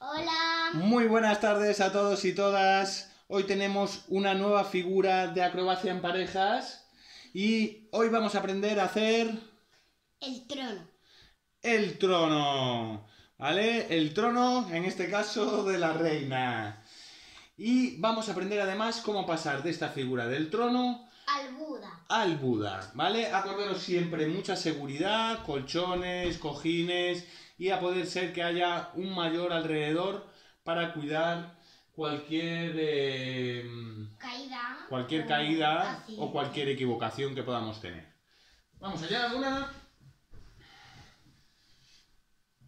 Hola. Muy buenas tardes a todos y todas. Hoy tenemos una nueva figura de acrobacia en parejas y hoy vamos a aprender a hacer El trono. el trono. ¿Vale? El trono, en este caso, de la reina. Y vamos a aprender además cómo pasar de esta figura del trono Al Buda. al Buda, ¿vale? Acordaros siempre mucha seguridad, colchones, cojines y a poder ser que haya un mayor alrededor para cuidar cualquier eh, Caída. cualquier o caída o cualquier equivocación que podamos tener. Vamos allá, Luna.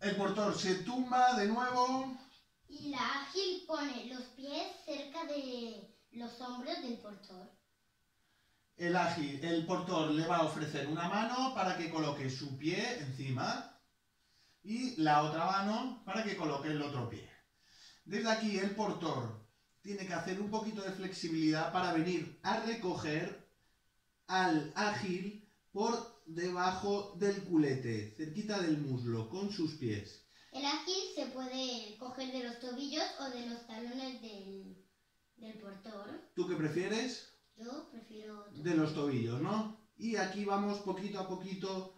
El portor se tumba de nuevo. Y la ágil pone los pies cerca de los hombros del portor. El ágil, el portor le va a ofrecer una mano para que coloque su pie encima y la otra mano para que coloque el otro pie. Desde aquí el portor tiene que hacer un poquito de flexibilidad para venir a recoger al ágil por debajo del culete, cerquita del muslo, con sus pies. El ágil se puede coger de los tobillos o de los talones del, del portor. ¿Tú qué prefieres? Yo prefiero... De los tobillos, ¿no? Y aquí vamos poquito a poquito,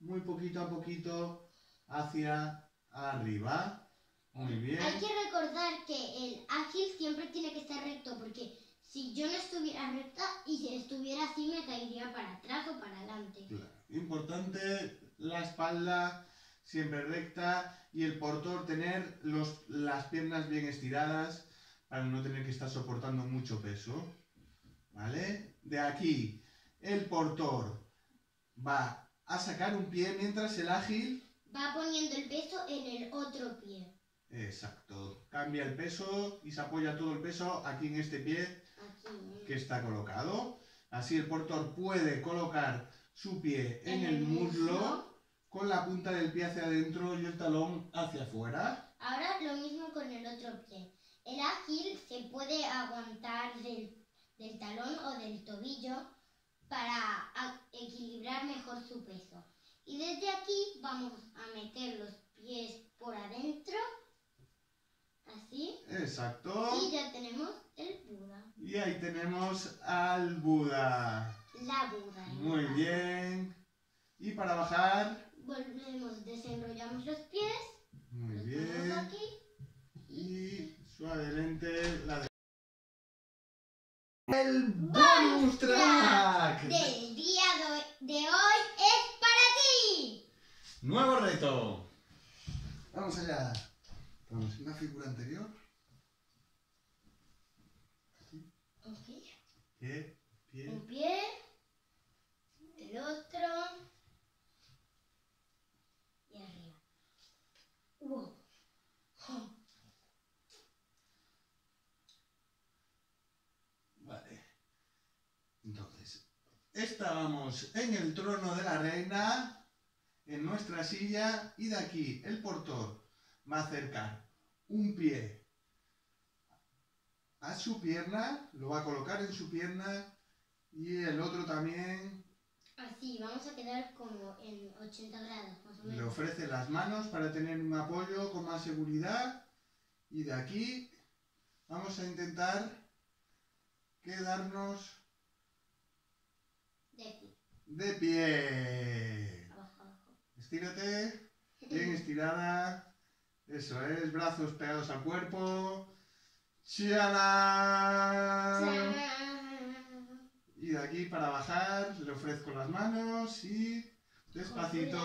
muy poquito a poquito, hacia arriba. Muy bien. Hay que recordar que el ágil siempre tiene que estar recto porque si yo no estuviera recta y si estuviera así me caería para atrás o para adelante. Claro. Importante la espalda siempre recta y el portor tener los, las piernas bien estiradas para no tener que estar soportando mucho peso. ¿Vale? De aquí el portor va a sacar un pie mientras el ágil Va poniendo el peso en el otro pie. Exacto. Cambia el peso y se apoya todo el peso aquí en este pie Aquí. que está colocado. Así el portor puede colocar su pie en el muslo con la punta del pie hacia adentro y el talón hacia afuera. Ahora lo mismo con el otro pie. El ágil se puede aguantar del, del talón o del tobillo para equilibrar mejor su peso. Y desde aquí vamos a meter los pies por adentro, así, Exacto. y ya tenemos el Buda. Y ahí tenemos al Buda. La Buda. Muy la- bien. Y para bajar, Volvemos, desenrollamos los pies, muy los bien. aquí Y suavemente la. El bonus track. del día de, hoy es para ti. Nuevo reto. Vamos allá. Estamos en la figura anterior. Pie, pie. Un pie, el otro y arriba. Wow. Estábamos en el trono de la reina, en nuestra silla, y de aquí el portor va a acercar un pie a su pierna, lo va a colocar en su pierna, y el otro también Así, vamos a quedar como en 80 grados, más o le menos. ofrece las manos para tener un apoyo con más seguridad, y de aquí vamos a intentar quedarnos De pie. abajo, abajo. Estírate, bien estirada. Eso es, brazos pegados al cuerpo. ¡Chao! Y de aquí para bajar le ofrezco las manos y despacito.